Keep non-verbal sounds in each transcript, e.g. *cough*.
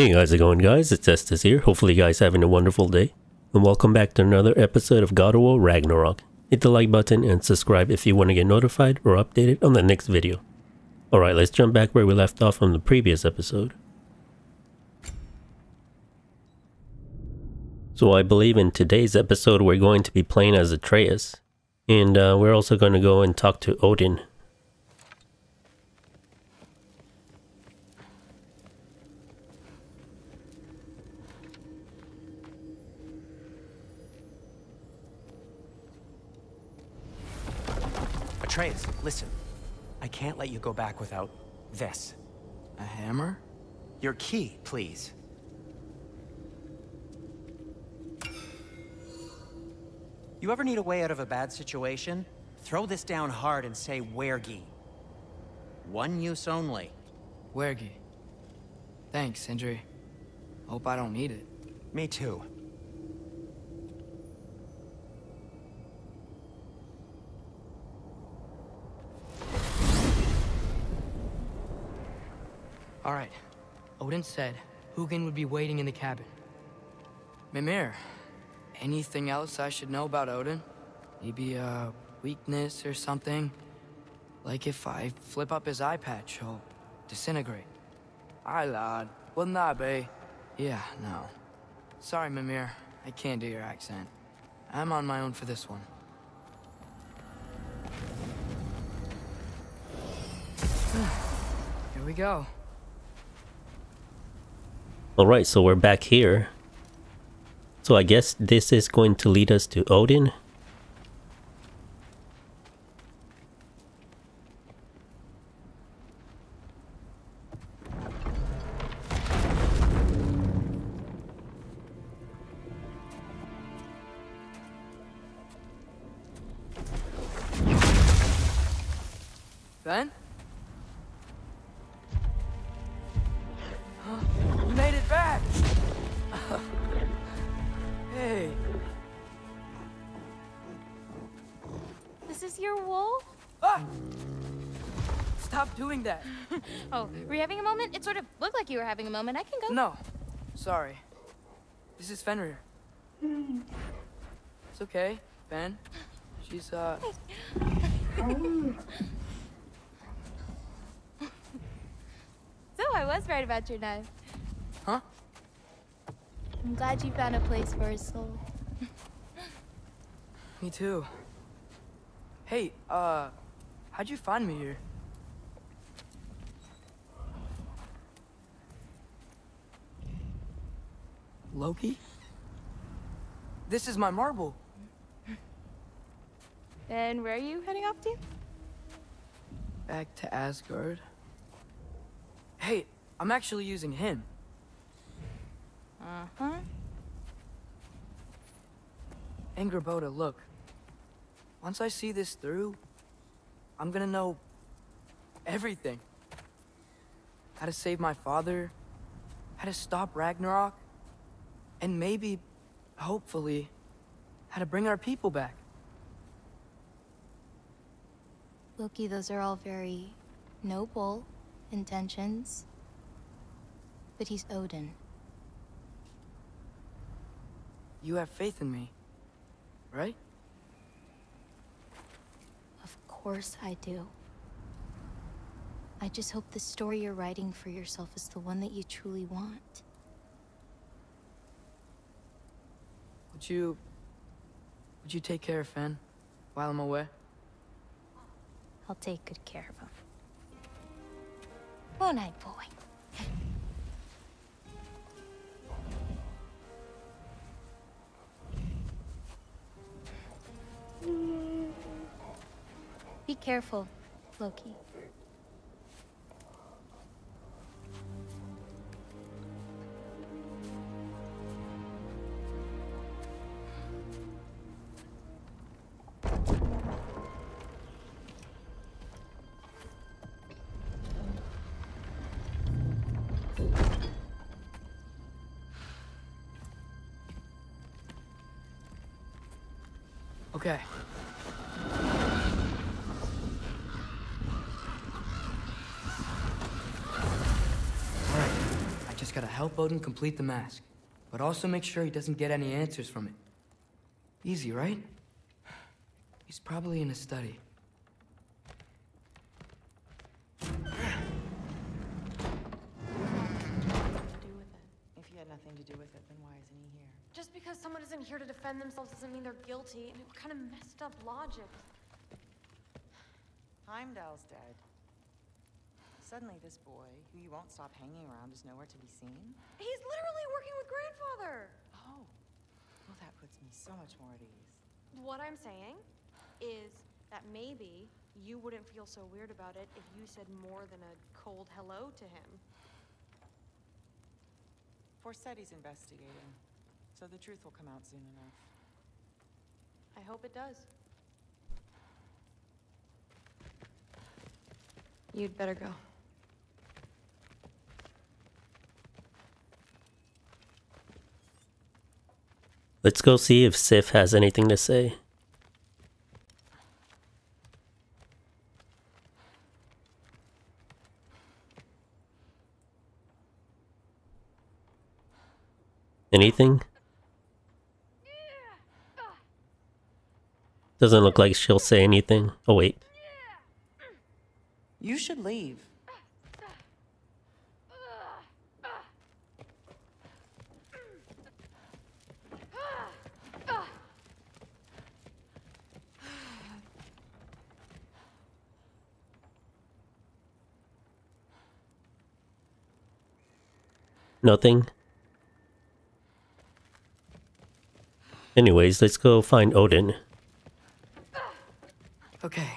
Hey, how's it going guys? It's Estus here. Hopefully you guys having a wonderful day. And welcome back to another episode of God of War Ragnarok. Hit the like button and subscribe if you want to get notified or updated on the next video. Alright, let's jump back where we left off from the previous episode. So I believe in today's episode we're going to be playing as Atreus. And uh, we're also going to go and talk to Odin Atreus, listen. I can't let you go back without this. A hammer? Your key, please. You ever need a way out of a bad situation? Throw this down hard and say Wergi. One use only. Wergi. Thanks, Sindri. Hope I don't need it. Me too. All right. Odin said Hugin would be waiting in the cabin. Mimir, anything else I should know about Odin? Maybe a weakness or something? Like if I flip up his eye patch, he'll disintegrate. Aye, lad. Wouldn't that be? Yeah, no. Sorry, Mimir. I can't do your accent. I'm on my own for this one. *sighs* Here we go. Alright, so we're back here. So I guess this is going to lead us to Odin. Having a moment. I can go. No, sorry. This is Fenrir. It's okay, Fen. She's, uh, *laughs* So I was right about your knife. huh? I'm glad you found a place for his soul. *laughs* Me too. Hey, uh, how'd you find me here? Loki? This is my marble. And where are you heading off to? Back to Asgard. Hey, I'm actually using him. Uh-huh. Angrboda, look. Once I see this through, I'm gonna know everything. How to save my father, how to stop Ragnarok, and maybe, hopefully, how to bring our people back. Loki, those are all very noble intentions. But he's Odin. You have faith in me, right? Of course I do. I just hope the story you're writing for yourself is the one that you truly want. Would you... Would you take care of Fen while I'm away? I'll take good care of him. Won't I, boy? Be careful, Loki. Just gotta help Odin complete the mask, but also make sure he doesn't get any answers from it. Easy, right? He's probably in a study. do with it? If he had nothing to do with it, then why isn't he here? Just because someone isn't here to defend themselves doesn't mean they're guilty. I mean, what kind of messed up logic? Heimdall's dead. Suddenly this boy, who you won't stop hanging around, is nowhere to be seen? He's literally working with grandfather. Oh. Well, that puts me so much more at ease. What I'm saying is that maybe you wouldn't feel so weird about it if you said more than a cold hello to him. Forseti's investigating, so the truth will come out soon enough. I hope it does. You'd better go. Let's go see if Sif has anything to say. Anything? Doesn't look like she'll say anything. Oh wait. You should leave. Nothing. Anyways, let's go find Odin. Okay.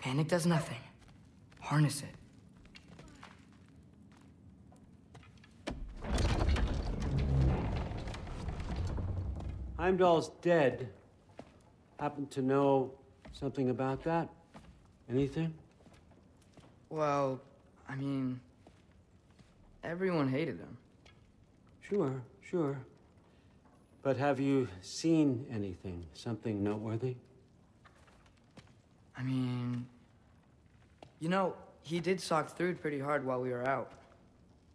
Panic does nothing. Harness it. Heimdall's dead. Happen to know something about that? Anything? Well, I mean, everyone hated him. Sure, sure. But have you seen anything? Something noteworthy? I mean, you know, he did sock through pretty hard while we were out.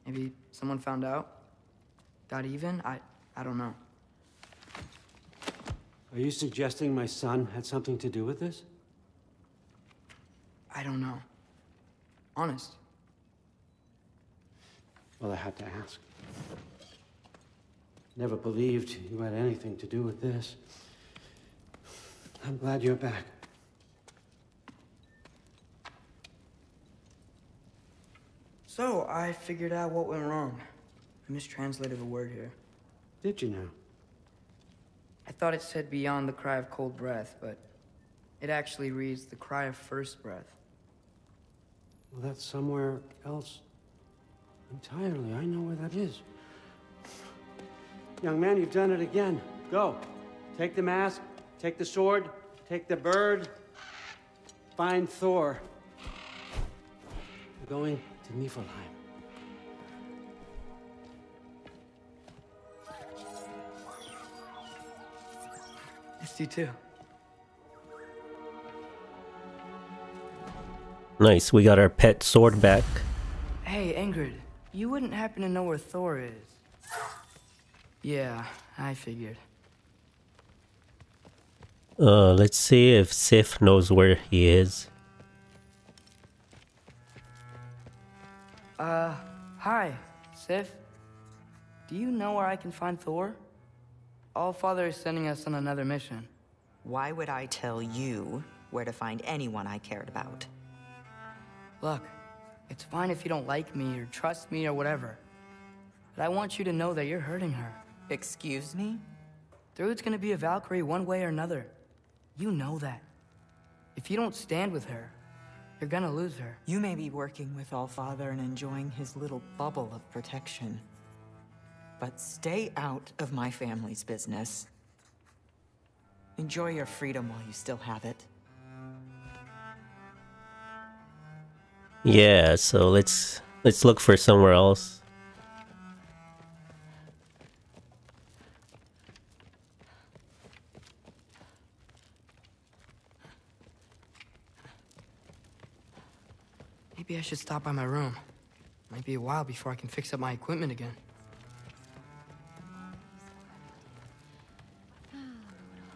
Maybe someone found out? Got even? I, I don't know. Are you suggesting my son had something to do with this? I don't know. Honest. Well, I had to ask. Never believed you had anything to do with this. I'm glad you're back. So, I figured out what went wrong. I mistranslated a word here. Did you now? I thought it said beyond the cry of cold breath, but it actually reads the cry of first breath. Well, that's somewhere else entirely. I know where that is. Young man, you've done it again. Go. Take the mask, take the sword, take the bird. Find Thor. We're going to Niflheim. Missed you too. Nice, we got our pet sword back. Hey, Ingrid, you wouldn't happen to know where Thor is? Yeah, I figured. Uh, let's see if Sif knows where he is. Uh, hi, Sif. Do you know where I can find Thor? All Father is sending us on another mission. Why would I tell you where to find anyone I cared about? Look, it's fine if you don't like me or trust me or whatever. But I want you to know that you're hurting her. Excuse me? Thrud's gonna be a Valkyrie one way or another. You know that. If you don't stand with her, you're gonna lose her. You may be working with Allfather and enjoying his little bubble of protection. But stay out of my family's business. Enjoy your freedom while you still have it. Yeah, so let's let's look for somewhere else. Maybe I should stop by my room. Might be a while before I can fix up my equipment again.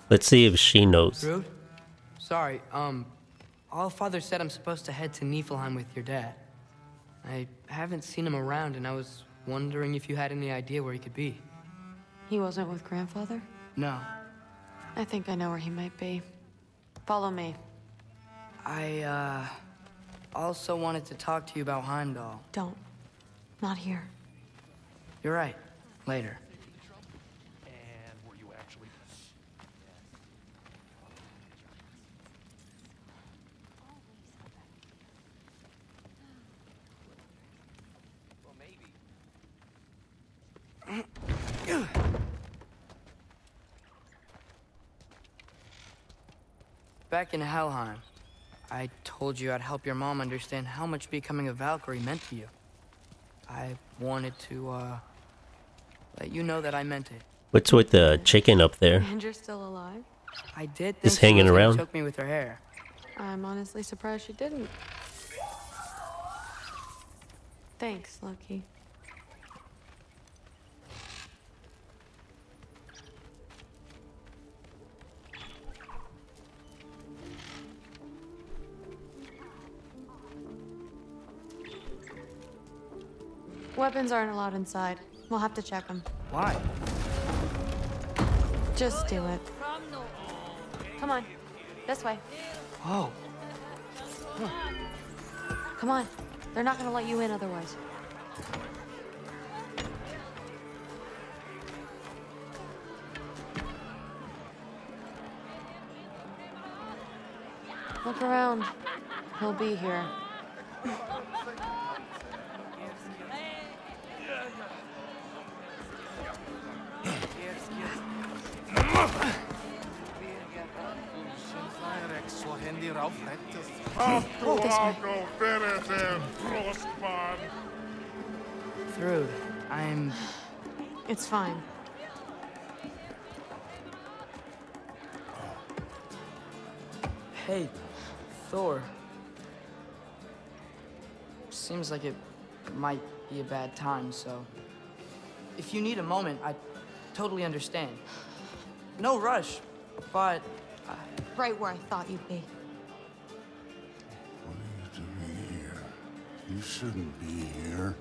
Let's see if she knows. Thrud? Sorry, um, Allfather said I'm supposed to head to Niflheim with your dad. I haven't seen him around, and I was wondering if you had any idea where he could be. He wasn't with grandfather? No. I think I know where he might be. Follow me. I, uh, also wanted to talk to you about Heimdall. Don't. Not here. You're right. Later. Back in Helheim, I told you I'd help your mom understand how much becoming a Valkyrie meant to you. I wanted to, uh, let you know that I meant it. What's with the chicken up there? And you're still alive? I did think Just hanging was gonna around? choke me with her hair. I'm honestly surprised she didn't. Thanks, Loki. Weapons aren't allowed inside. We'll have to check them. Why? Just do it. Come on. This way. Oh, Come on. They're not gonna let you in otherwise. Look around. He'll be here. *laughs* Thrud, I'm. It's fine. Hey, Thor. Seems like it might be a bad time, so. If you need a moment, I totally understand. No rush, but. Right where I thought you'd be. You shouldn't be here.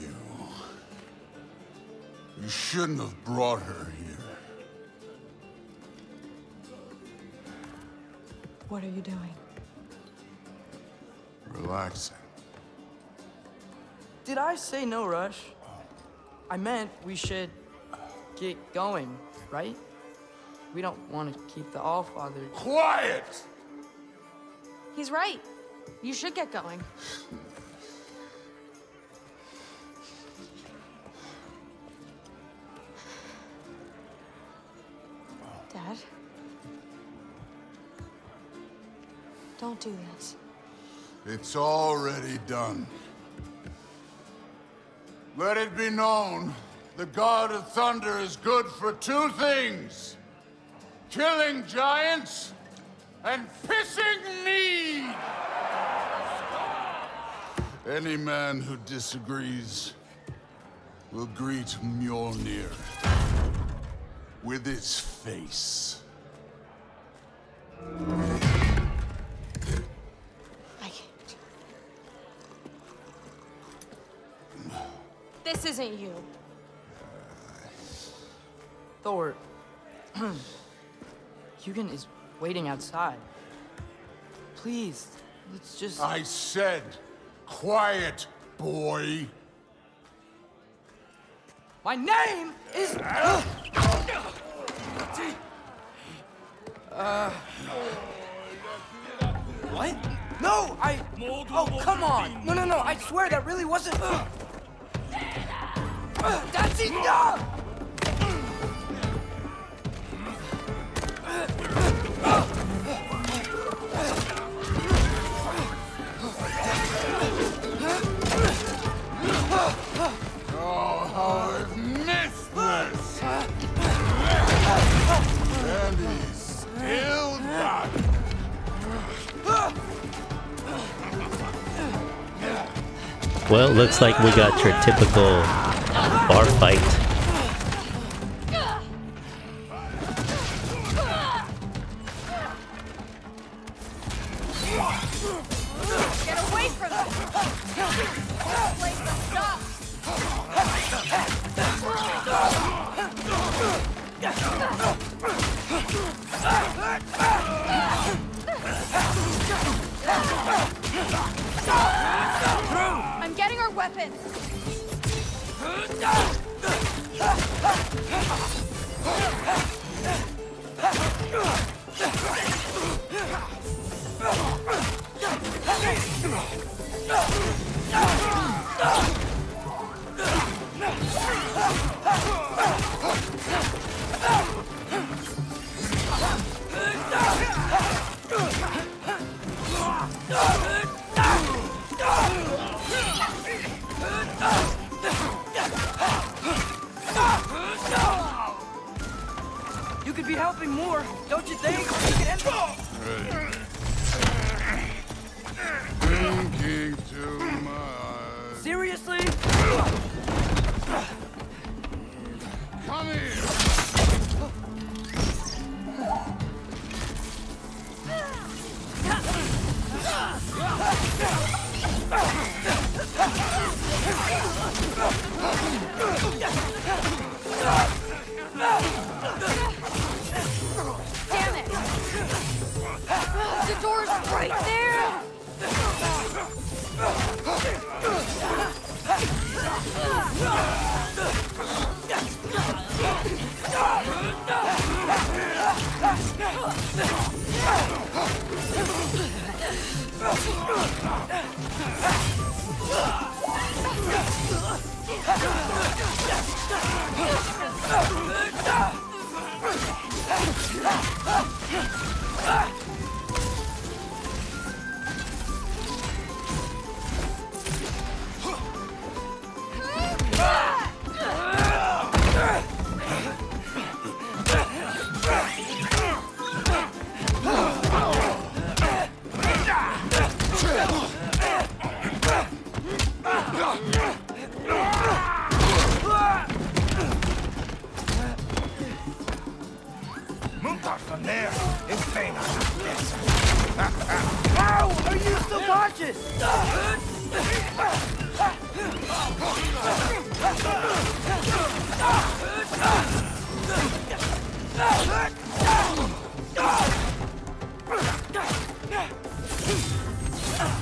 You. You shouldn't have brought her here. What are you doing? Relaxing. Did I say no rush? I meant we should get going, right? We don't want to keep the Allfather. Quiet! He's right. You should get going. Dad? Don't do this. It's already done. Let it be known, the God of Thunder is good for two things. Killing giants and pissing me! Any man who disagrees will greet Mjolnir with its face. I can't. This isn't you. Thor. *clears throat* Hugin is waiting outside. Please, let's just. I said, quiet, boy. My name is. Uh. What? No, I. Oh, come on! No, no, no! I swear that really wasn't. That's enough! Oh, how I've missed this! and he's still! Well, looks like we got your typical bar fight.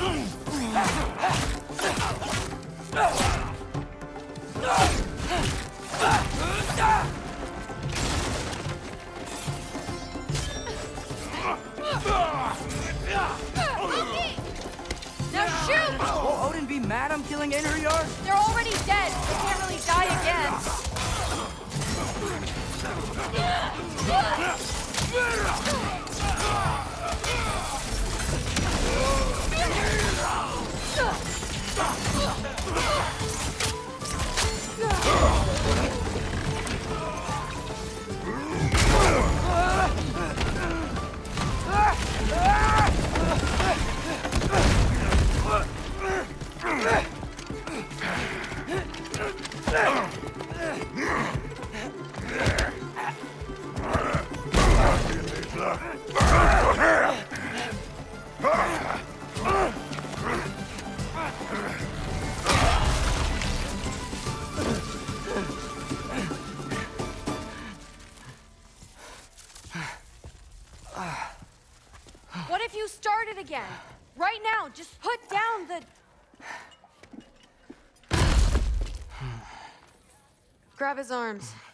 Now shoot! Will Odin be mad I'm killing Einherjar? They're already dead. They can't really die again. What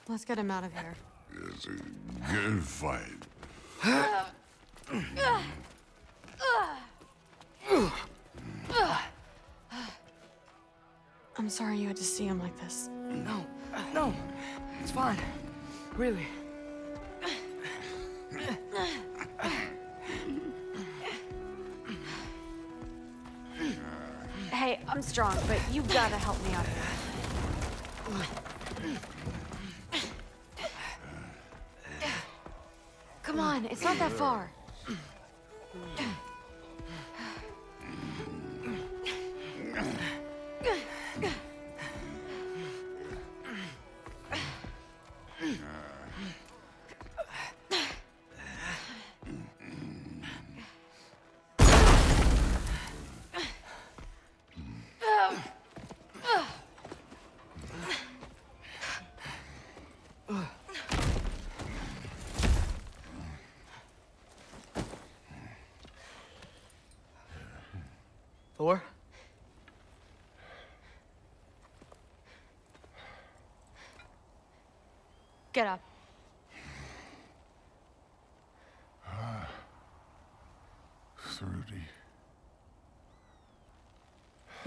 Let's get him out of here. It's a good fight. I'm sorry you had to see him like this. No, no, it's fine. Really. Hey, I'm strong, but you gotta help me out here. On, it's not that far.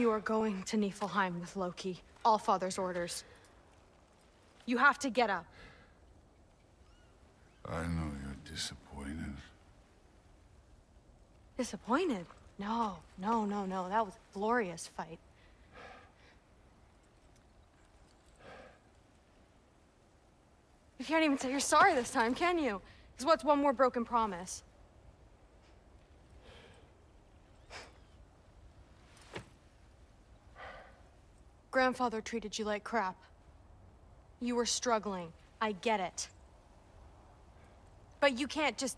You are going to Niflheim with Loki. All Father's orders. You have to get up. I know you're disappointed. Disappointed? No, no, no, no. That was a glorious fight. You can't even say you're sorry this time, can you? Because what's one more broken promise? Grandfather treated you like crap. You were struggling. I get it. But you can't just...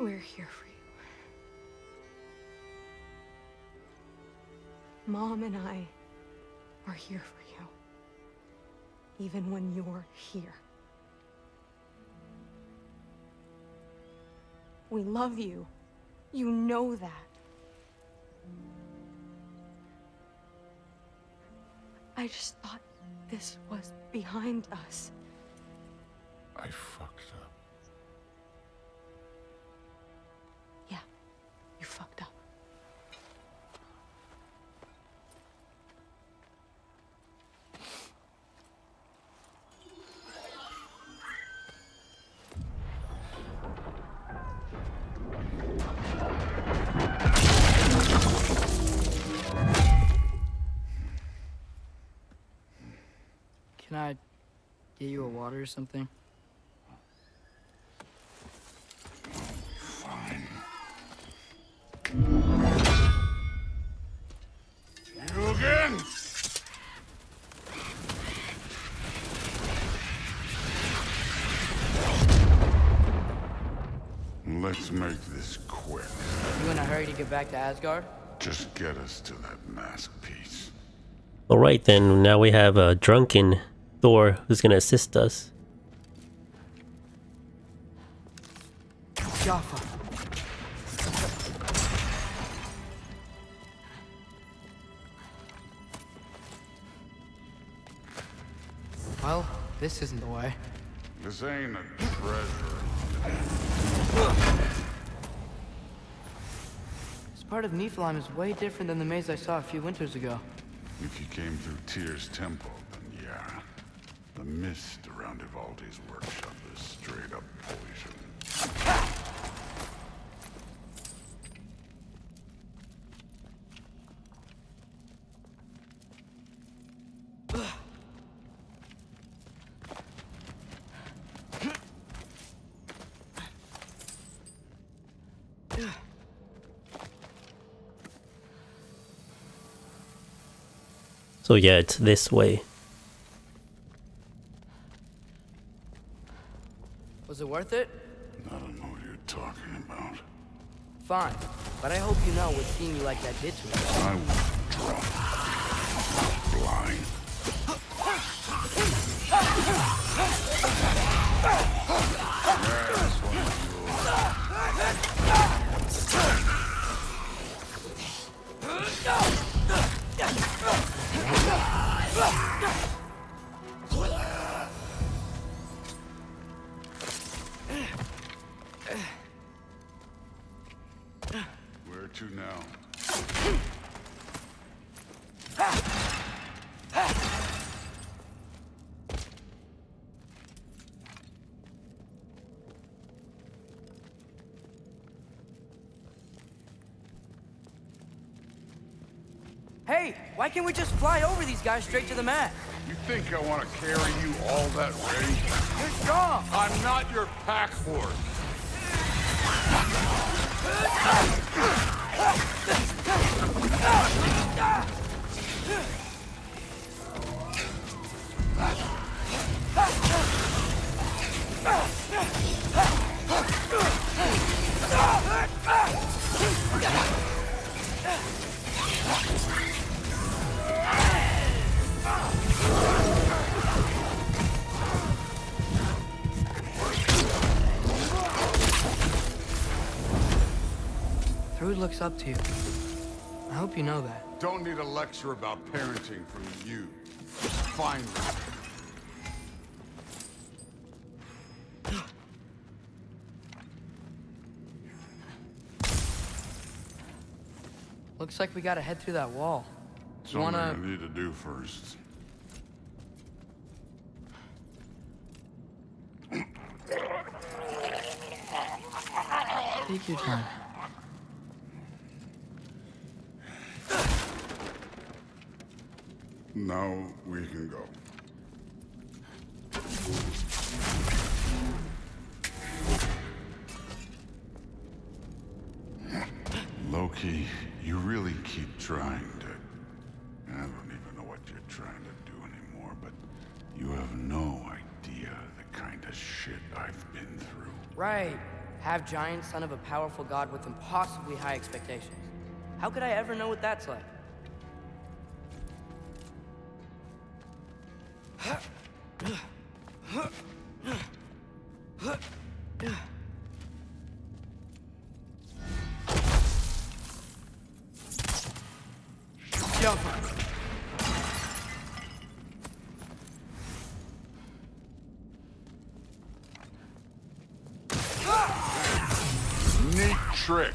We're here for you. Mom and I are here for you. Even when you're here. We love you. You know that. I just thought this was behind us. I fucked up. Can I get you a water or something? Fine. You again? Let's make this quick. You in a hurry to get back to Asgard? Just get us to that mask piece. Alright then, now we have a drunken Thor who's gonna assist us. Jaffa. Well, this isn't the way. This ain't a treasure. This part of Niflheim is way different than the maze I saw a few winters ago. If you came through Tyr's temple, then yeah. The mist around Ivaldi's workshop is straight up poison. So yeah, it's this way. Was it worth it? I don't know what you're talking about. Fine. But I hope you know what seeing you like that did to me. I was drunk. Blind. This one's can't we just fly over these guys straight to the mat? You think I want to carry you all that way? You're strong. I'm not your pack horse. Looks up to you. I hope you know that. Don't need a lecture about parenting from you. Finally. *gasps* Looks like we gotta head through that wall. Something wanna... I need to do first. Take your time. Now we can go. Loki, you really keep trying to... I don't even know what you're trying to do anymore, but you have no idea the kind of shit I've been through. Right. Have giant, son of a powerful god with impossibly high expectations. How could I ever know what that's like? Neat trick.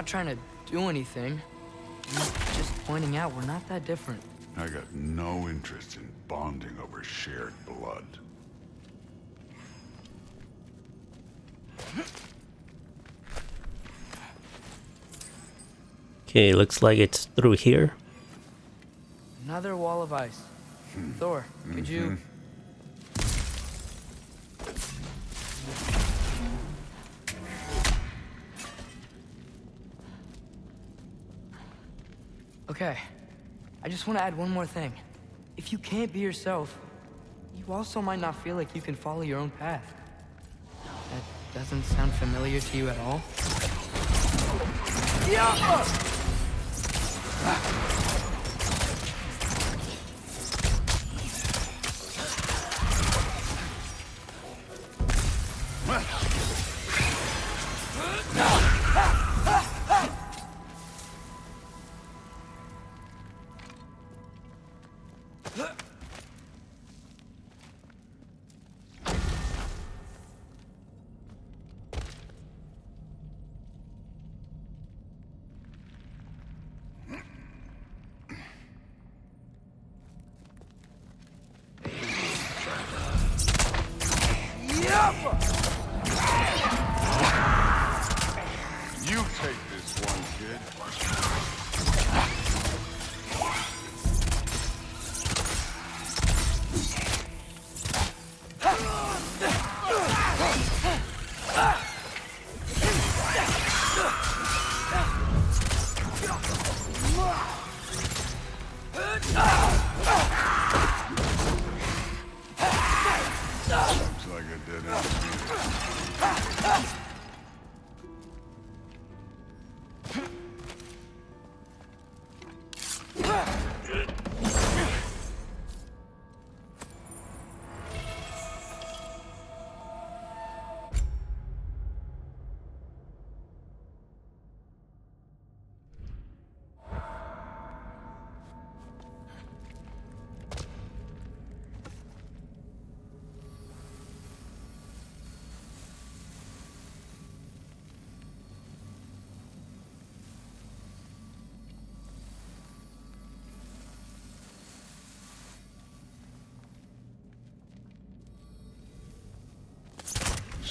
Not trying to do anything. I'm just pointing out we're not that different. I got no interest in bonding over shared blood. Okay, looks like it's through here. Another wall of ice. Hmm. Thor, could you... Mm-hmm. Okay. I just want to add one more thing. If you can't be yourself, you also might not feel like you can follow your own path. That doesn't sound familiar to you at all? Yeah!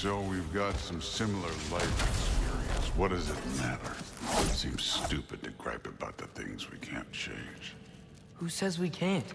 So we've got some similar life experience. What does it matter? It seems stupid to gripe about the things we can't change. Who says we can't?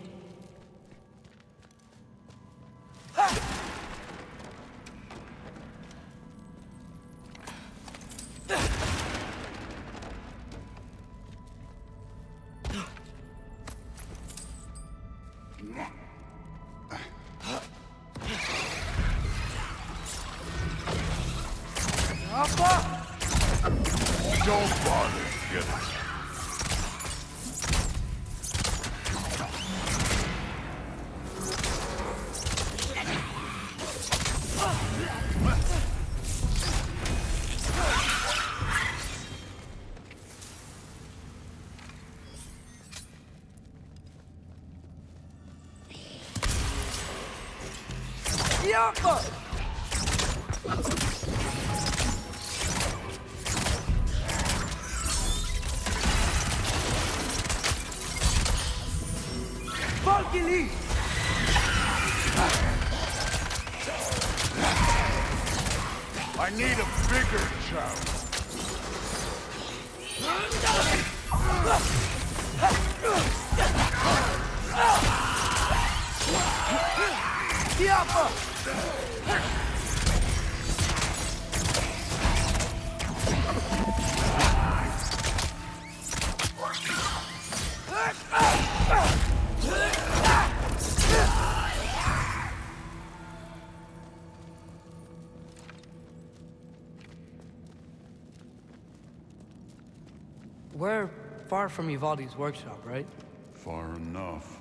We're far from Uvalde's workshop, right? Far enough.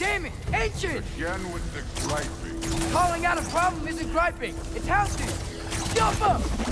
Damn it! Ancient! Again with the griping. Calling out a problem isn't griping. It's healthy. Jump up!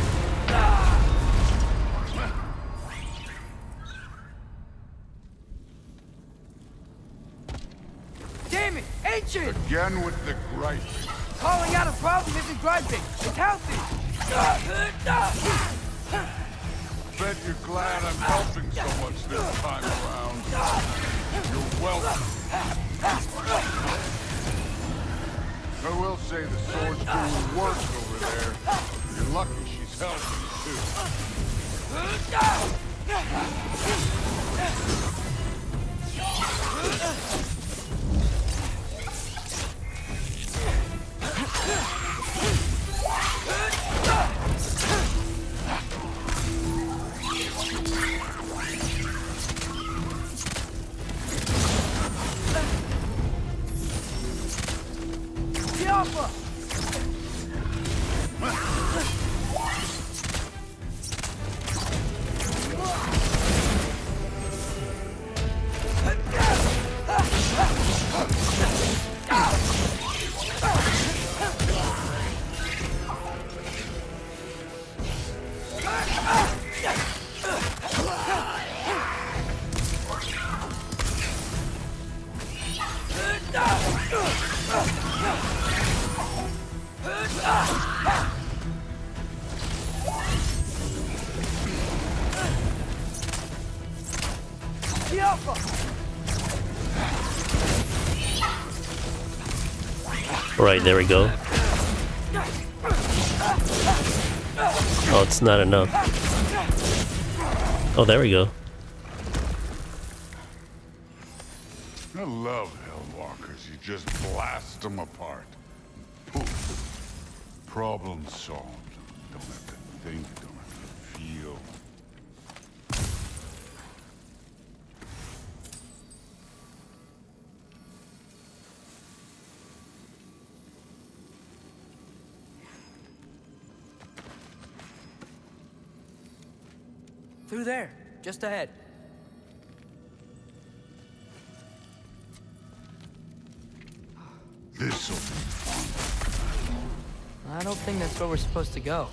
Again with the griping. Calling out a problem isn't griping. It's healthy. Bet you're glad I'm helping so much this time around. You're welcome. I will say the sword's doing work over there. You're lucky she's helping, too. There we go. Oh, it's not enough. Oh, there we go. I love Hellwalkers. You just blast them apart. Poof. Problem solved. Don't have to think, Through there. just ahead. This'll be fun. I don't think that's where we're supposed to go.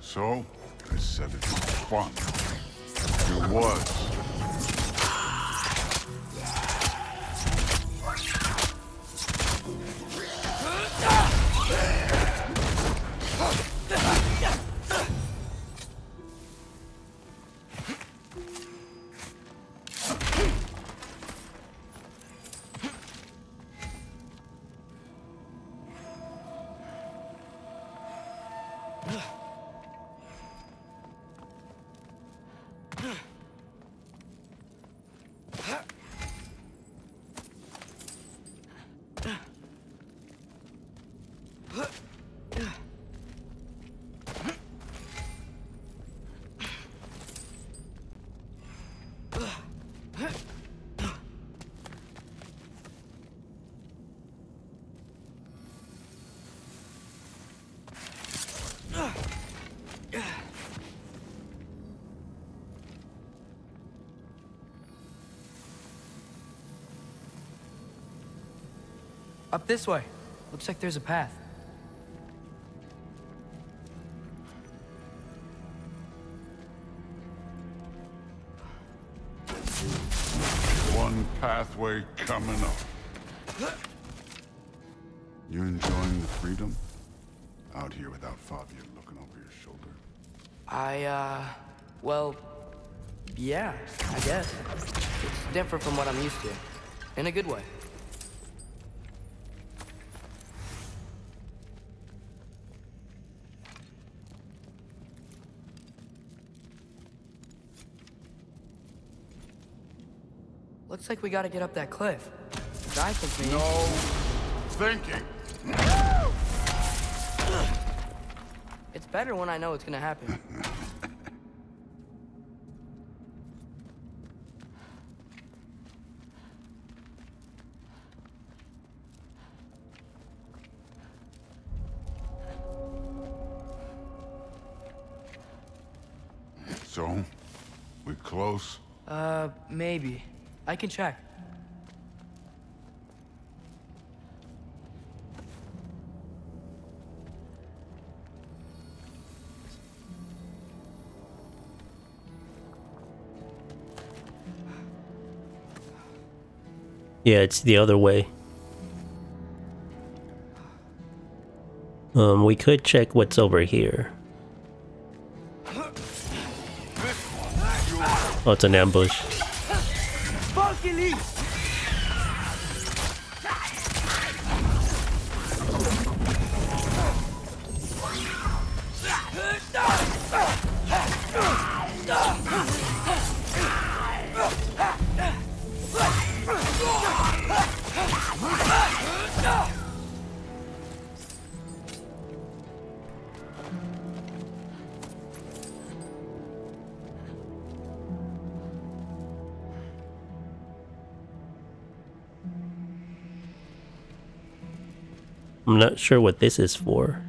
So, I said it's fun. It was. Up this way. Looks like there's a path. One pathway coming up. You enjoying the freedom? Out here without Fabio looking over your shoulder. I, uh, well, yeah, I guess. It's different from what I'm used to. In a good way. Looks like we gotta get up that cliff. I think maybe. No thinking. It's better when I know it's gonna happen. So, we close? Uh, maybe. I can check. Yeah, it's the other way. Um, we could check what's over here. Oh, it's an ambush. Sure what this is for.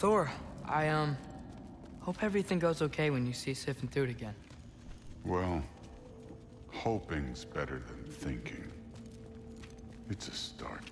Thor, I, um, hope everything goes okay when you see Sif and Thrud again. Well, hoping's better than thinking. It's a start.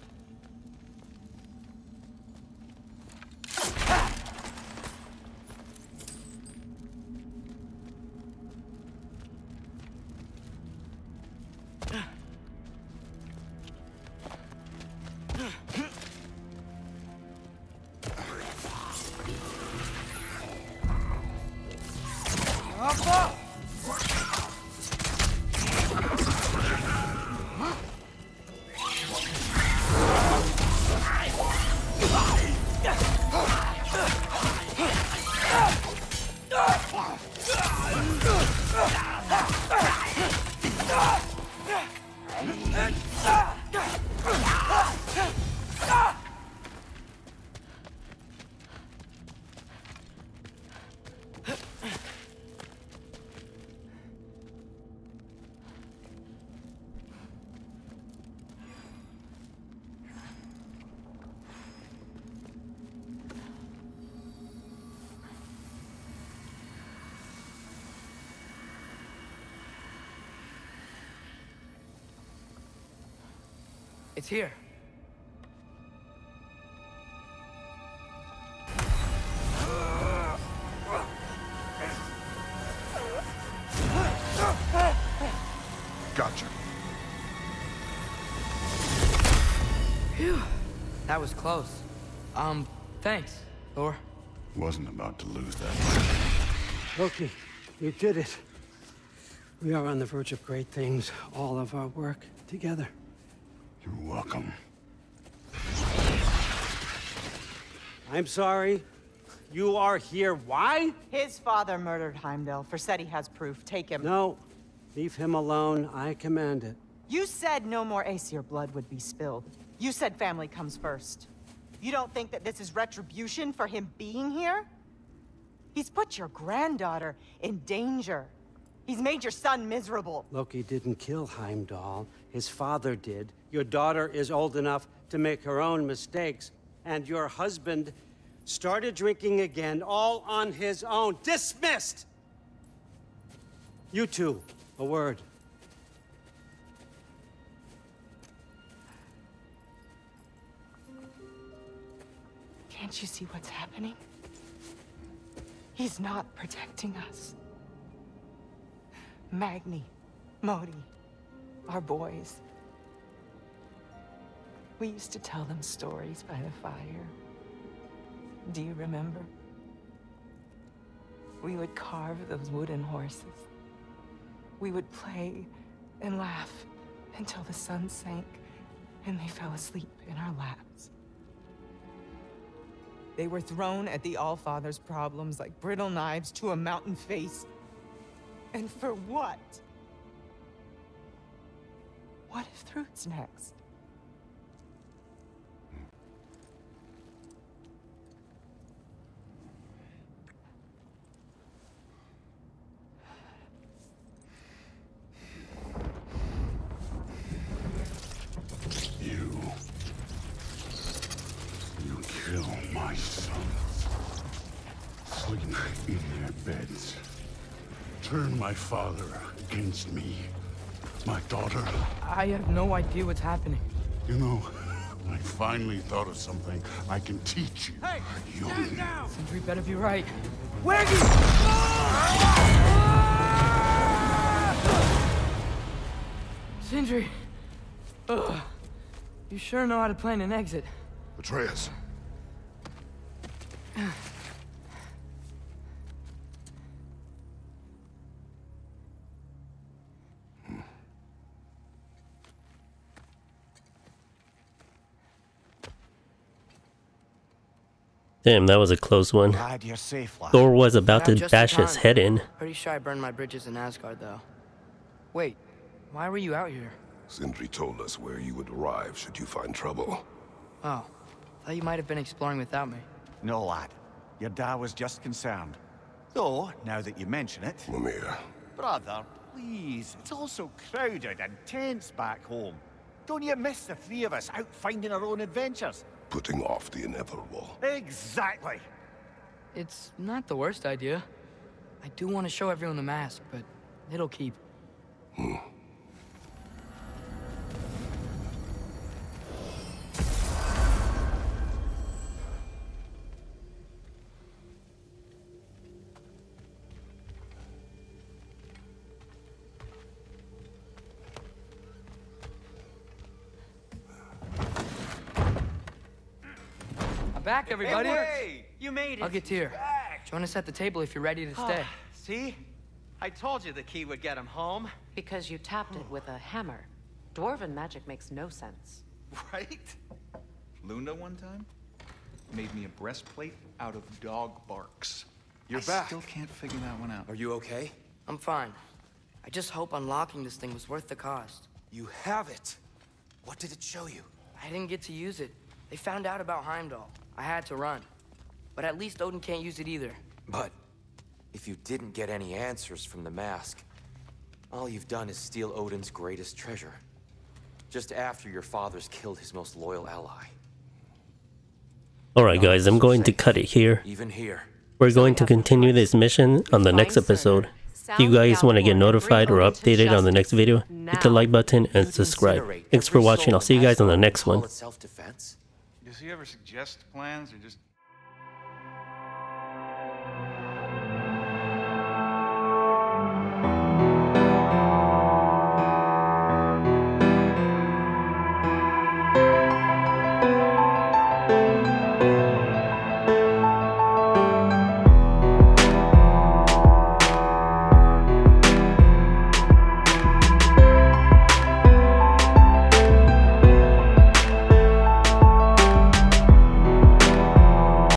It's here. Gotcha. Phew. That was close. Um, thanks, Thor. Wasn't about to lose that. Loki, you did it. We are on the verge of great things. All of our work together. You're welcome. I'm sorry. You are here. Why? His father murdered Heimdall. Forseti has proof. Take him. No. Leave him alone. I command it. You said no more Aesir blood would be spilled. You said family comes first. You don't think that this is retribution for him being here? He's put your granddaughter in danger. He's made your son miserable. Loki didn't kill Heimdall. His father did. Your daughter is old enough to make her own mistakes. And your husband started drinking again, all on his own. Dismissed! You two, a word. Can't you see what's happening? He's not protecting us. Magni, Modi, our boys. We used to tell them stories by the fire. Do you remember? We would carve those wooden horses. We would play and laugh until the sun sank and they fell asleep in our laps. They were thrown at the Allfather's problems like brittle knives to a mountain face. And for what? What if Thrud's next? My father against me. My daughter. I have no idea what's happening. You know, *laughs* I finally thought of something I can teach you. Hey, you. Sindri better be right. Sindri! Ugh. You sure know how to plan an exit. Atreus. *sighs* Damn, that was a close one. Glad you're safe, lad. Thor was about to Not just bash his head in. Pretty sure I burned my bridges in Asgard, though. Wait, why were you out here? Sindri told us where you would arrive should you find trouble. Oh, thought you might have been exploring without me. No, lad. Your dad was just concerned. Though, now that you mention it... Mimir. Brother, please. It's all so crowded and tense back home. Don't you miss the three of us out finding our own adventures? Putting off the inevitable. Exactly. It's not the worst idea. I do want to show everyone the mask, but it'll keep. I'm back, everybody. Hey, you made it. I'll get to you. Join us at the table if you're ready to stay. Ah, see? I told you the key would get him home. Because you tapped it with a hammer. Dwarven magic makes no sense. Right? Lunda one time made me a breastplate out of dog barks. You're I back. still can't figure that one out. Are you okay? I'm fine. I just hope unlocking this thing was worth the cost. You have it. What did it show you? I didn't get to use it. They found out about Heimdall. I had to run. But at least Odin can't use it either. But if you didn't get any answers from the mask, all you've done is steal Odin's greatest treasure. Just after your father's killed his most loyal ally. Alright guys, I'm going to cut it here. Even here. We're going to continue this mission on the next episode. If you guys want to get notified or updated on the next video, hit the like button and subscribe. Thanks for watching, I'll see you guys on the next one. He ever suggest plans or just